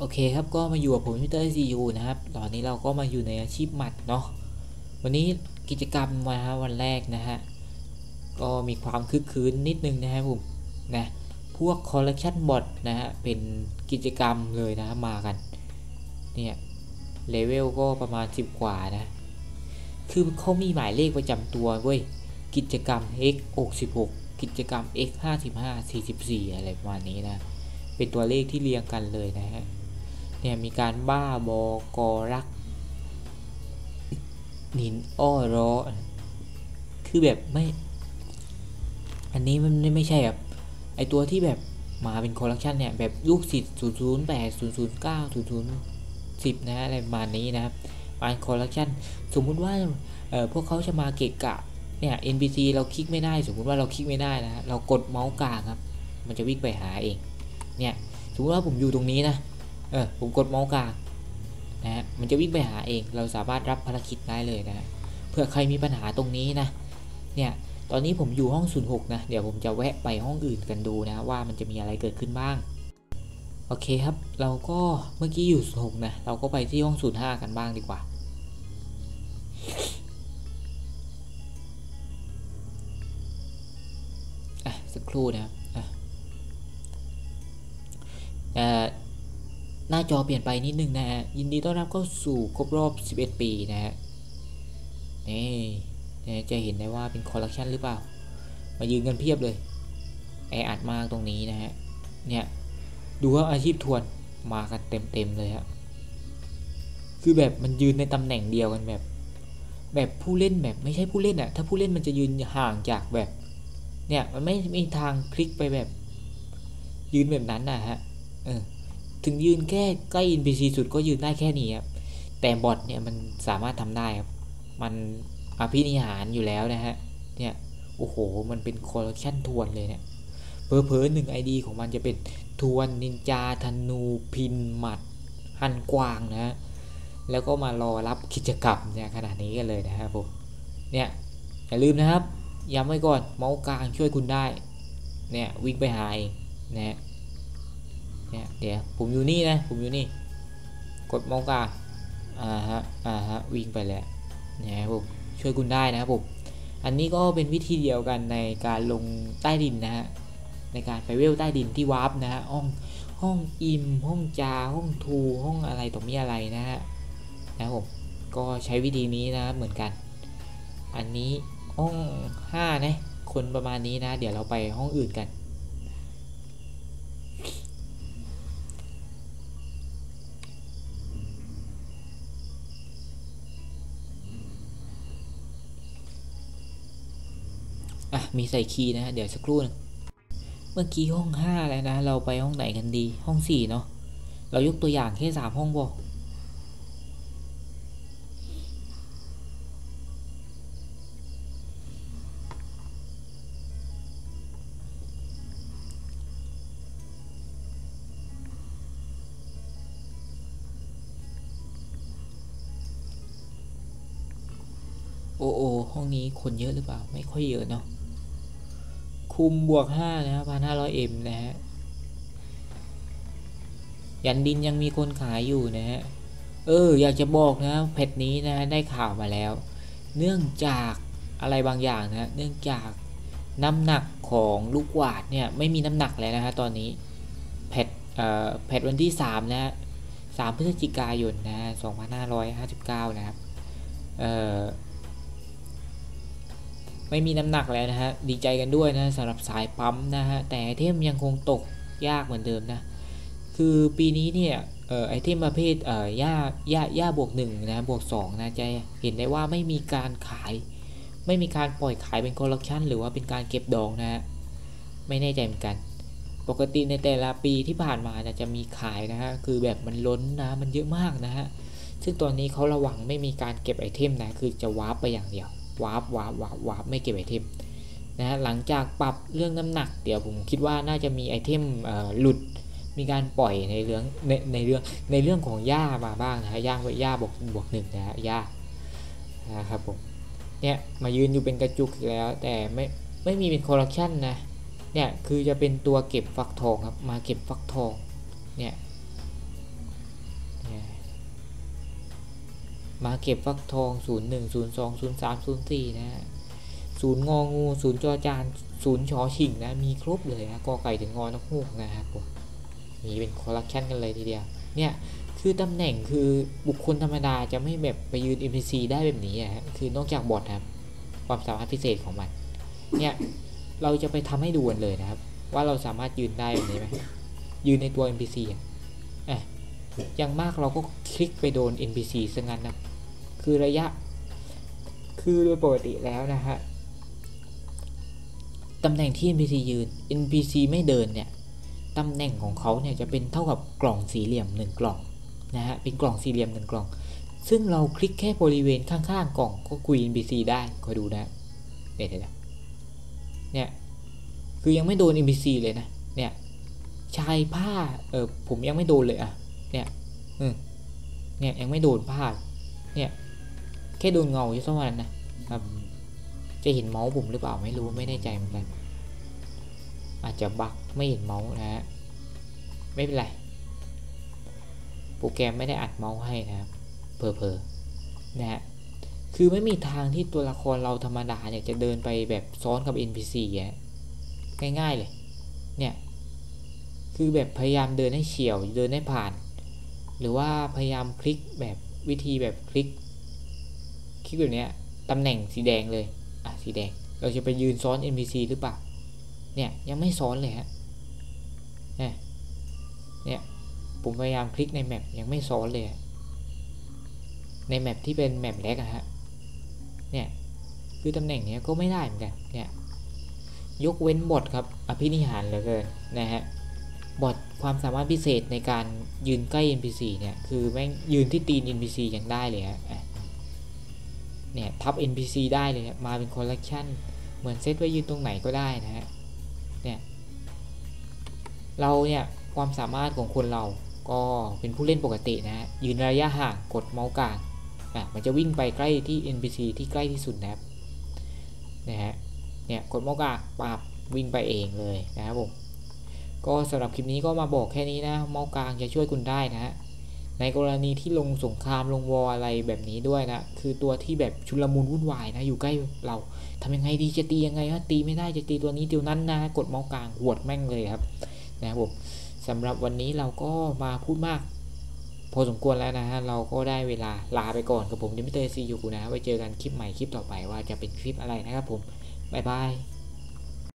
โอเคครับก็มาอยู่กับผมพีเตอร์ซียูนะครับตอนนี้เราก็มาอยู่ในอาชีพหมัดเนาะวันนี้กิจกรรมมาวันแรกนะฮะก็มีความคึกครื้นนิดนึงนะครับผมนะพวกคอลเลกชันบอทนะฮะเป็นกิจกรรมเลยนะมากันเนี่ยเลเวลก็ประมาณ 10 กว่านะ คือเขามีหมายเลขประจำตัวเว้ย กิจกรรม x 66กิจกรรม x 55 44 อะไรประมาณนี้นะ เป็นตัวเลขที่เรียงกันเลยนะฮะ เนี่ยมีการบ้าบอกอรักนินอ้อรอคือแบบไม่ อันนี้มันไม่ใช่แบบไอตัวที่แบบมาเป็นคอลเลคชันเนี่ย แบบลูกศิษย์0 0 8 0 0 9 0 0 10นะอะไรประมาณนี้นะครับมาคอลเลคชันสมมุติว่าเออพวกเขาจะมาเกะกะเนี่ย NPC เราคลิกไม่ได้ สมมุติว่าเราคลิกไม่ได้นะเรากดเมาส์กลางครับ มันจะวิ่งไปหาเอง เนี่ย สมมติว่าผมอยู่ตรงนี้นะ เออผมกดเมาส์กลางนะฮะมันจะวิ่งไปหาเองเราสามารถรับภารกิจได้เลยนะเผื่อใครมีปัญหาตรงนี้นะเนี่ยตอนนี้ผมอยู่ห้อง 06 นะ เดี๋ยวผมจะแวะไปห้องอื่นกันดูนะว่ามันจะมีอะไรเกิดขึ้นบ้าง โอเคครับ เราก็เมื่อกี้อยู่ 06 นะ เราก็ไปที่ห้อง 05 กันบ้างดีกว่า อะ สักครู่นะครับอะ หน้าจอเปลี่ยนไปนิดนึงนะฮะยินดีต้อนรับเข้าสู่ครบรอบ 11 ปีนะฮะนี่นะจะเห็นได้ว่าเป็นคอลเลคชันหรือเปล่า มายืนกันเพียบเลยแออัดมากตรงนี้นะฮะเนี่ยดูว่าอาชีพทวนมากันเต็มๆเลยฮะคือแบบมันยืนในตำแหน่งเดียวกันแบบ แบบผู้เล่นแบบไม่ใช่ผู้เล่นอะถ้าผู้เล่นมันจะยืนห่างจากแบบเนี่ยมันไม่มีทางคลิกไปแบบ ยืนแบบนั้นนะฮะเออ ถึงยืนแค่ใกล้ NPC สุดก็ยืนได้แค่นี้ครับแต่บอทเนี่ยมันสามารถทำได้ครับ มันอภินิหารอยู่แล้วนะฮะ เนี่ย โอ้โห มันเป็นคอลเลคชันทวนเลยเนี่ยเพอเพอหนึ่งไอดีของมันจะเป็นทวนนินจาธนูพินหมัดหันกวางนะฮะ แล้วก็มารอรับกิจกรรมเนี่ยขนาดนี้กันเลยนะครับผม เนี่ย อย่าลืมนะครับ ย้ำไว้ก่อน เมาส์กลางช่วยคุณได้ เนี่ย วิ่งไปหาเองนะฮะ เนี่ยเดี๋ยวผมอยู่นี่นะผมอยู่นี่ กดเมาส์กาอ่าฮะอ่าฮะวิ่งไปแล้วเนี่ยครับผมช่วยคุณได้นะครับผมอันนี้ก็เป็นวิธีเดียวกันในการลงใต้ดินนะฮะในการไปเวลใต้ดินที่วาร์ปนะฮะห้องห้องอิมห้องจาห้องทูห้องอะไรต่อมีอะไรนะฮะนะครับผมก็ใช้วิธีนี้นะเหมือนกัน อันนี้ห้อง5นะคนประมาณนี้นะ เดี๋ยวเราไปห้องอื่นกัน มีใส่คีย์นะเดี๋ยวสักครู่นึงเมื่อกี้ห้อง 5 แล้วนะ เราไปห้องไหนกันดี ห้อง 4 เนาะเรายกตัวอย่างแค่3ห้องพอโอ้โอห้องนี้คนเยอะหรือเปล่า ไม่ค่อยเยอะเนาะ คุมบวก5นะครับพันห้าร้อยเอ็มนะฮะยันดินยังมีคนขายอยู่นะฮะเอออยากจะบอกนะเพจนี้นะได้ข่าวมาแล้ว เนื่องจากอะไรบางอย่างนะเนื่องจากน้ำหนักของลูกวาดเนี่ยไม่มีน้ำหนักแล้วนะฮะตอนนี้เพจเอ่อเพจวันที่3นะ3พฤศจิกายนนะ2559 นะครับเอ่อ ไม่มีน้ำหนักแล้วนะฮะดีใจกันด้วยนะสำหรับสายปั๊มนะฮะแต่ไอเทมยังคงตกยากเหมือนเดิมนะคือปีนี้เนี่ยออไอเทมประเภทเอ่อหญ้าหญ้าหญ้าบวกหนึ่งนะบวกสองนะจะเห็นได้ว่าไม่มีการขาย ไม่มีการปล่อยขายเป็นคอลเลคชันหรือว่าเป็นการเก็บดองนะฮะไม่แน่ใจเหมือนกัน ปกติในแต่ละปีที่ผ่านมาจะจะมีขายนะฮะคือแบบมันล้นนะมันเยอะมากนะฮะซึ่งตอนนี้เขาระวังไม่มีการเก็บไอเทมนะคือจะวาร์ปไปอย่างเดียว วาร์ปวาร์ปวาร์ปวาร์ปไม่เก็บไอเทมนะฮะหลังจากปรับเรื่องน้ำหนักเดี๋ยวผมคิดว่าน่าจะมีไอเทมหลุดมีการปล่อยในเรื่องในในเรื่องในเรื่องของหญ้ามาบ้างนะฮะหญ้าหญ้าบวกบวกหนึ่งนะฮะหญ้านะครับผมเนี่ยมายืนอยู่เป็นกระจุกอีกแล้ว แต่ไม่ไม่มีเป็นคอลเลคชันนะเนี่ยคือจะเป็นตัวเก็บฟักทองครับมาเก็บฟักทองเนี่ย มาเก็บฟักทอง 01 02 03 04 นะฮะศูนย์งองูศูนย์จอจานศูนย์ชอชิงนะ มีครบเลยนะกอไก่ถึงงอนกฮูกนะครับมมีเป็นคอลเลคชันกันเลยทีเดียว เนี่ย คือตำแหน่งคือบุคคลธรรมดาจะไม่แบบไปยืน NPC ได้แบบนี้อะฮะคือนอกจากบอทครับ ความสามารถพิเศษของมัน เนี่ย เราจะไปทำให้ดูกันเลยนะครับ ว่าเราสามารถยืนได้แบบนี้ไหมยืนในตัว NPC อะ อย่างมากเราก็คลิกไปโดน NPC ซะงั้นนะ คือระยะ คือโดยปกติแล้วนะฮะ ตำแหน่งที่ NPC ยืน NPC ไม่เดินเนี่ย ตำแหน่งของเขาเนี่ยจะเป็นเท่ากับกล่องสี่เหลี่ยมหนึ่งกล่องนะฮะ เป็นกล่องสี่เหลี่ยมหนึ่งกล่อง ซึ่งเราคลิกแค่บริเวณข้างๆกล่องก็คุย NPC ได้คอยดูนะเดี๋ยวเนี่ยคือยังไม่โดน NPC เลยนะ เนี่ยชายผ้า เออผมยังไม่โดนเลยอะ เนี่ยอืมเนี่ยยังไม่โดนผ้าเนี่ย แค่โดนเงาเท่านั้นนะครับ จะเห็นเมาส์ผมหรือเปล่าไม่รู้ไม่แน่ใจเหมือนกัน อาจจะบักไม่เห็นเมาส์นะฮะไม่เป็นไรโปรแกรมไม่ได้อัดเมาส์ให้นะครับเพอเพอๆนะฮะคือไม่มีทางที่ตัวละครเราธรรมดาเนี่ยจะเดินไปแบบซ้อนกับ NPC อะง่ายๆเลย เนี่ย คือแบบพยายามเดินให้เฉียว เดินให้ผ่าน หรือว่าพยายามคลิกแบบวิธีแบบคลิก คลิกแบบเนี้ยตำแหน่งสีแดงเลย อะ สีแดง เราจะไปยืนซ้อน NPC หรือเปล่า เนี่ย ยังไม่ซ้อนเลยฮะ เนี่ย เนี่ย ผมพยายามคลิกใน map ยังไม่ซ้อนเลย ใน map ที่เป็น map เล็กอะฮะ เนี่ย คือตำแหน่งเนี้ยก็ไม่ได้เหมือนกัน เนี่ย ยกเว้นบอทครับ อภินิหารเหลือเกินนะฮะ บอทความสามารถพิเศษในการยืนใกล้ NPC เนี่ยคือแม่งยืนที่ตีน NPC ยังได้เลยฮะเนี่ยทับ NPC ได้เลยมาเป็นคอลเลกชันเหมือนเซตไว้ยืนตรงไหนก็ได้นะฮะเนี่ยเราเนี่ยความสามารถของคนเราก็เป็นผู้เล่นปกตินะฮะยืนระยะห่างกดเมาส์กลางอะมันจะวิ่งไปใกล้ที่ NPC ที่ใกล้ที่สุดนะครับนะฮะเนี่ยกดเมาส์กลางปาบวิ่งไปเองเลยนะครับผม ก็สำหรับคลิปนี้ก็มาบอกแค่นี้นะเมาส์กลางจะช่วยคุณได้นะฮะในกรณีที่ลงสงครามลงวอลอะไรแบบนี้ด้วยนะ คือตัวที่แบบชุลมุนวุ่นวายนะ อยู่ใกล้เราทำยังไงดีจะตียังไงฮะตีไม่ได้จะตีตัวนี้ตัวนั้นนะ กดเมาส์กลางหวดแม่งเลยครับนะครับผมสำหรับวันนี้เราก็มาพูดมาก พอสมควรแล้วนะฮะ เราก็ได้เวลาลาไปก่อนกับผมดิมิเตอร์ซีอยู่นะไว้เจอกันคลิปใหม่คลิปต่อไปว่าจะเป็นคลิปอะไรนะครับผม บ๊ายบาย